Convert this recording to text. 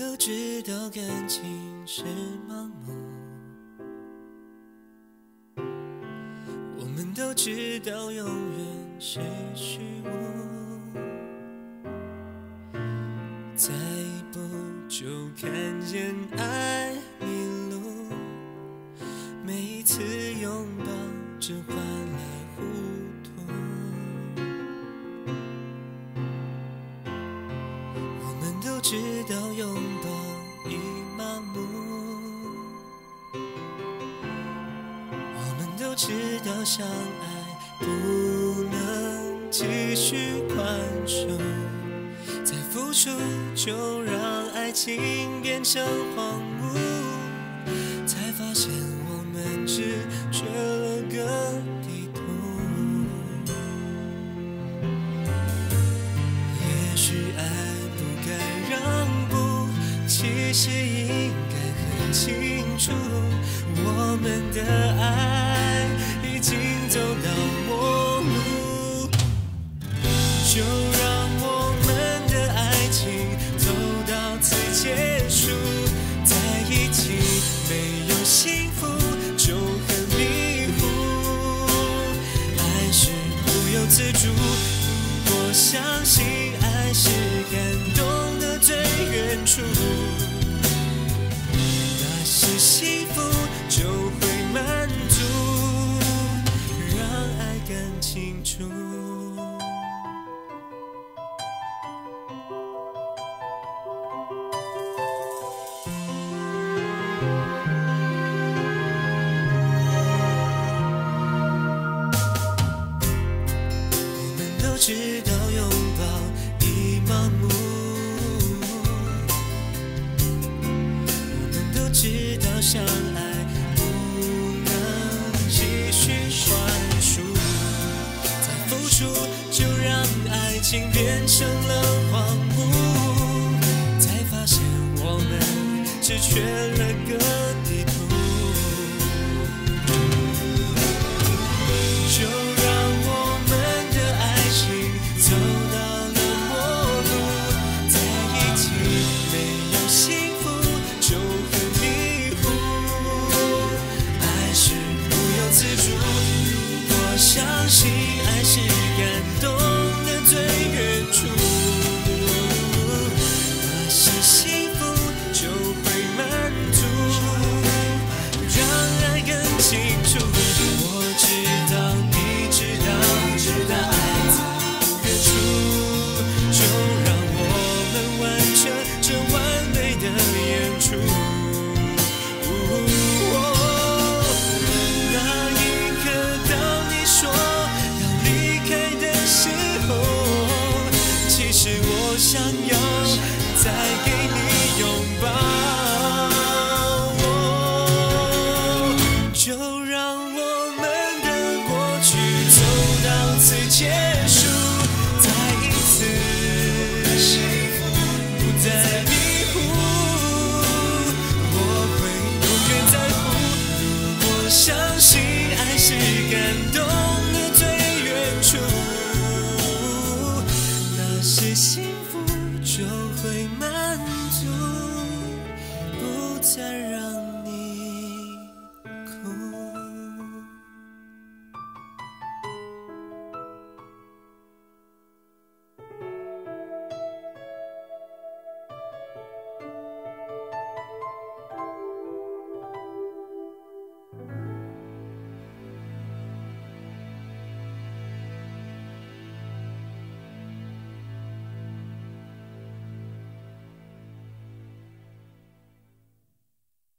都知道感情是盲目，我们都知道永远是虚无，再一步就看见爱直到相爱不能继续宽恕，再付出就让爱情变成荒芜，才发现我们只缺了个地图。也许爱不该让步，其实应该很清楚，我们的爱经走到末路，就让我们的爱情走到此结束，在一起没有幸福就很迷糊，爱是不由自主。我相信爱是知道拥抱已麻木，我们都知道相爱。不能继续宽恕，再付出就让爱情变成了荒芜，才发现我们只缺了个相信爱是是幸福就会满足不再让